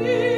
me.